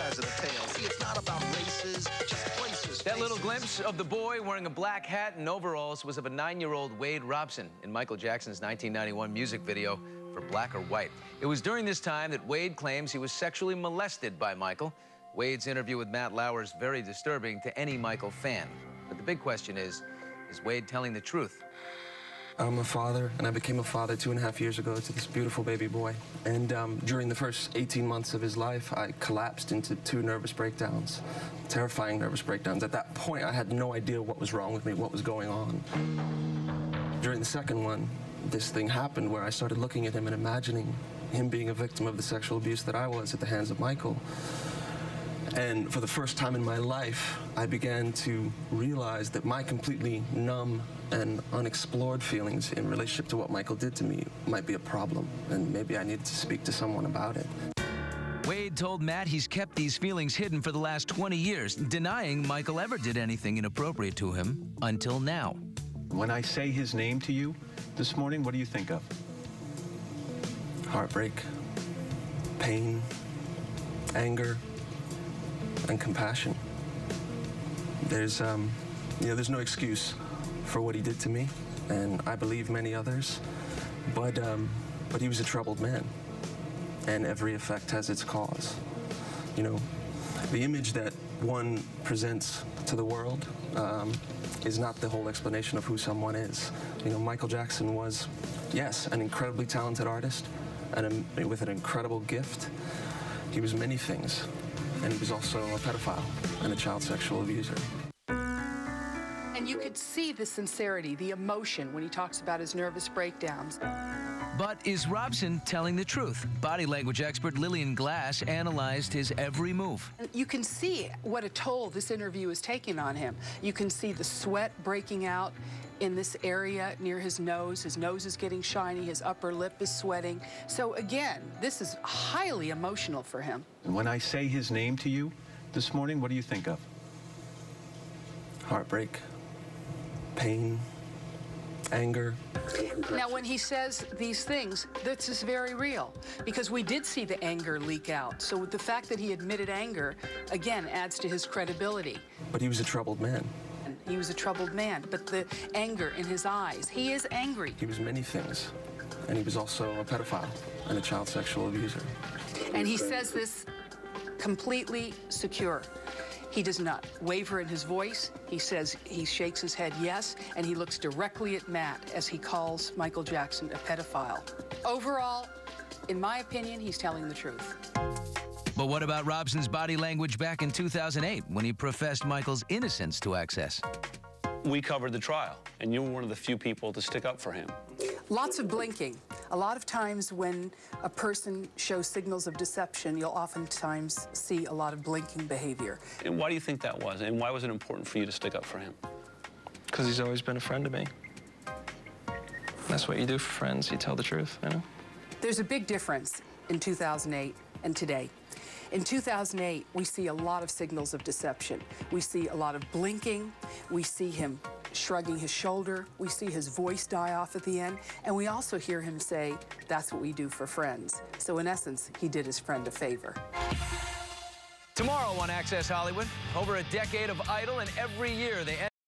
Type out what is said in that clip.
sides of the tale. See, it's not about races, just places. That little glimpse of the boy wearing a black hat and overalls was of a nine-year-old Wade Robson in Michael Jackson's 1991 music video for Black or White. It was during this time that Wade claims he was sexually molested by Michael. Wade's interview with Matt Lauer is very disturbing to any Michael fan. But the big question is, is Wade telling the truth? I'm a father, and I became a father two and a half years ago to this beautiful baby boy. And um, during the first 18 months of his life, I collapsed into two nervous breakdowns, terrifying nervous breakdowns. At that point, I had no idea what was wrong with me, what was going on. During the second one, this thing happened where I started looking at him and imagining him being a victim of the sexual abuse that I was at the hands of Michael. And for the first time in my life, I began to realize that my completely numb and unexplored feelings in relationship to what Michael did to me might be a problem, and maybe I needed to speak to someone about it. Wade told Matt he's kept these feelings hidden for the last 20 years, denying Michael ever did anything inappropriate to him until now. When I say his name to you this morning, what do you think of? Heartbreak, pain, anger, and compassion. There's, um, you know, there's no excuse for what he did to me, and I believe many others. But, um, but he was a troubled man, and every effect has its cause. You know, the image that one presents to the world um, is not the whole explanation of who someone is. You know, Michael Jackson was, yes, an incredibly talented artist, and with an incredible gift. He was many things, and he was also a pedophile and a child sexual abuser. And you could see the sincerity, the emotion when he talks about his nervous breakdowns. But is Robson telling the truth? Body language expert Lillian Glass analyzed his every move. You can see what a toll this interview is taking on him. You can see the sweat breaking out in this area near his nose. His nose is getting shiny, his upper lip is sweating. So again, this is highly emotional for him. When I say his name to you this morning, what do you think of? Heartbreak, pain, anger. Now, when he says these things, this is very real because we did see the anger leak out. So the fact that he admitted anger, again, adds to his credibility. But he was a troubled man. He was a troubled man, but the anger in his eyes, he is angry. He was many things, and he was also a pedophile and a child sexual abuser. And he says this completely secure. He does not waver in his voice. He says he shakes his head yes, and he looks directly at Matt as he calls Michael Jackson a pedophile. Overall, in my opinion, he's telling the truth. But what about Robson's body language back in 2008 when he professed Michael's innocence to access? We covered the trial, and you were one of the few people to stick up for him. Lots of blinking. A lot of times when a person shows signals of deception, you'll oftentimes see a lot of blinking behavior. And why do you think that was? And why was it important for you to stick up for him? Because he's always been a friend to me. That's what you do for friends. You tell the truth, you know? There's a big difference in 2008 and today. In 2008, we see a lot of signals of deception. We see a lot of blinking. We see him shrugging his shoulder. We see his voice die off at the end. And we also hear him say, that's what we do for friends. So in essence, he did his friend a favor. Tomorrow on Access Hollywood, over a decade of Idol, and every year they